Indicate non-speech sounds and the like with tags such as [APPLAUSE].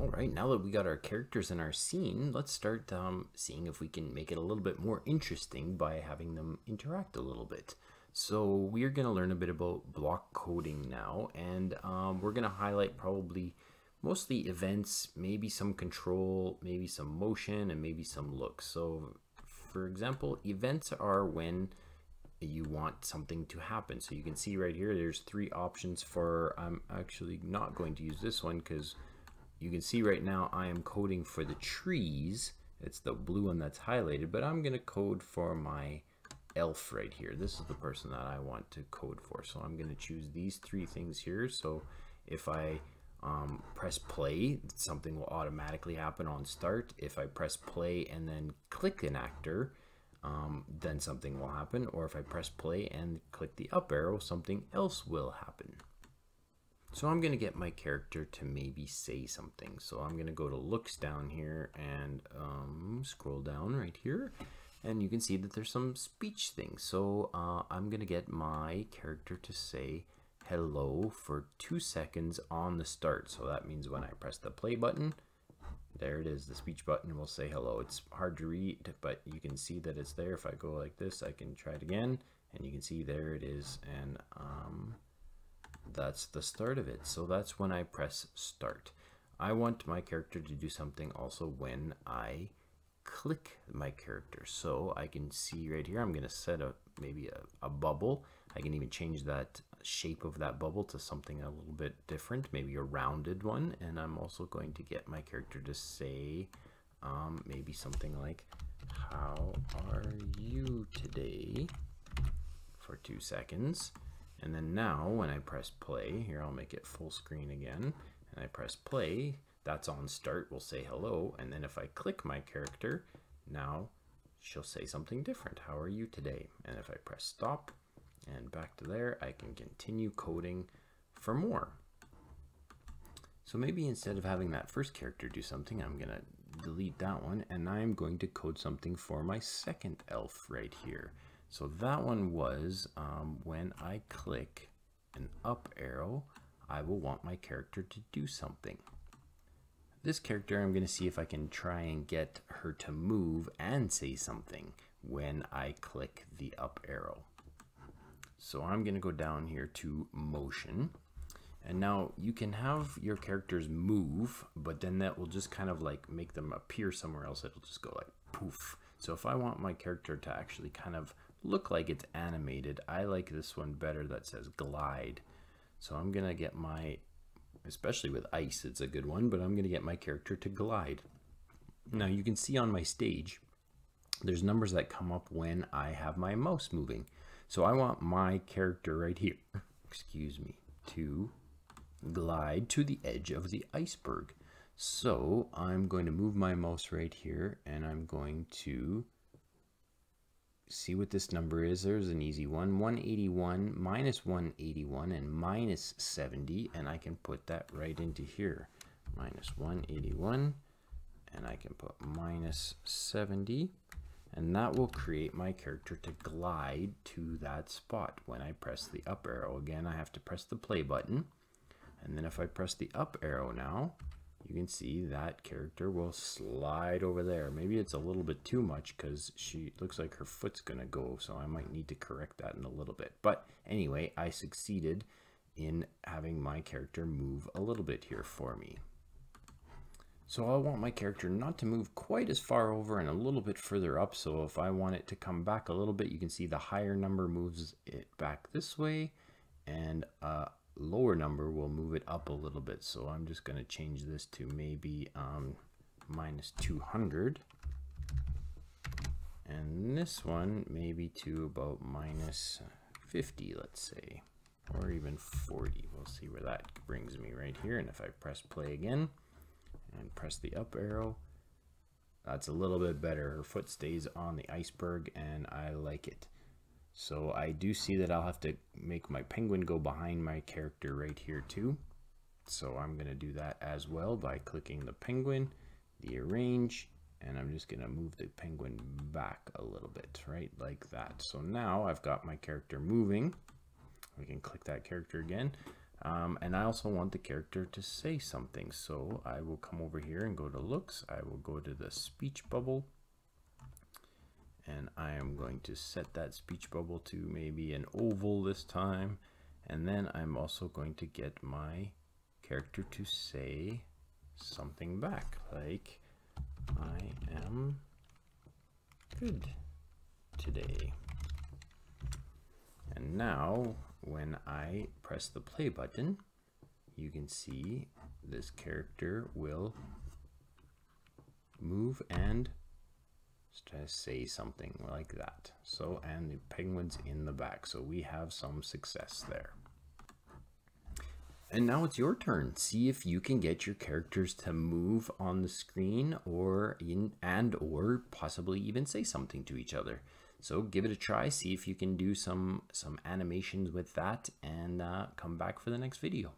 All right, now that we got our characters in our scene, let's start um, seeing if we can make it a little bit more interesting by having them interact a little bit. So we're going to learn a bit about block coding now, and um, we're going to highlight probably mostly events, maybe some control, maybe some motion, and maybe some looks. So for example, events are when you want something to happen. So you can see right here, there's three options for, I'm actually not going to use this one because you can see right now I am coding for the trees. It's the blue one that's highlighted, but I'm gonna code for my elf right here. This is the person that I want to code for. So I'm gonna choose these three things here. So if I um, press play, something will automatically happen on start. If I press play and then click an actor, um, then something will happen. Or if I press play and click the up arrow, something else will happen. So I'm going to get my character to maybe say something. So I'm going to go to looks down here and um, scroll down right here. And you can see that there's some speech things. So uh, I'm going to get my character to say hello for two seconds on the start. So that means when I press the play button, there it is. The speech button will say hello. It's hard to read, but you can see that it's there. If I go like this, I can try it again, and you can see there it is. And um, that's the start of it. So that's when I press start. I want my character to do something also when I click my character. So I can see right here, I'm going to set a maybe a, a bubble. I can even change that shape of that bubble to something a little bit different, maybe a rounded one. And I'm also going to get my character to say um, maybe something like, how are you today? For two seconds. And then now when I press play, here I'll make it full screen again, and I press play, that's on start, will say hello. And then if I click my character, now she'll say something different. How are you today? And if I press stop and back to there, I can continue coding for more. So maybe instead of having that first character do something, I'm going to delete that one and I'm going to code something for my second elf right here. So that one was um, when I click an up arrow, I will want my character to do something. This character, I'm going to see if I can try and get her to move and say something when I click the up arrow. So I'm going to go down here to motion. And now you can have your characters move, but then that will just kind of like make them appear somewhere else. It'll just go like poof. So if I want my character to actually kind of look like it's animated. I like this one better that says glide. So I'm going to get my, especially with ice, it's a good one, but I'm going to get my character to glide. Now you can see on my stage, there's numbers that come up when I have my mouse moving. So I want my character right here, [LAUGHS] excuse me, to glide to the edge of the iceberg. So I'm going to move my mouse right here and I'm going to see what this number is. There's an easy one. 181 minus 181 and minus 70. And I can put that right into here. Minus 181 and I can put minus 70 and that will create my character to glide to that spot when I press the up arrow. Again, I have to press the play button. And then if I press the up arrow now, you can see that character will slide over there. Maybe it's a little bit too much because she looks like her foot's going to go. So I might need to correct that in a little bit. But anyway, I succeeded in having my character move a little bit here for me. So I want my character not to move quite as far over and a little bit further up. So if I want it to come back a little bit, you can see the higher number moves it back this way and uh, lower number will move it up a little bit. So I'm just going to change this to maybe um, minus 200. And this one maybe to about minus 50, let's say, or even 40. We'll see where that brings me right here. And if I press play again and press the up arrow, that's a little bit better. Her foot stays on the iceberg and I like it. So I do see that I'll have to make my penguin go behind my character right here too. So I'm going to do that as well by clicking the penguin, the arrange, and I'm just going to move the penguin back a little bit, right? Like that. So now I've got my character moving. We can click that character again. Um, and I also want the character to say something. So I will come over here and go to looks. I will go to the speech bubble. And I am going to set that speech bubble to maybe an oval this time. And then I'm also going to get my character to say something back like I am good today. And now when I press the play button, you can see this character will move and say something like that. So, and the penguin's in the back. So we have some success there. And now it's your turn. See if you can get your characters to move on the screen or in and or possibly even say something to each other. So give it a try, see if you can do some, some animations with that and uh, come back for the next video.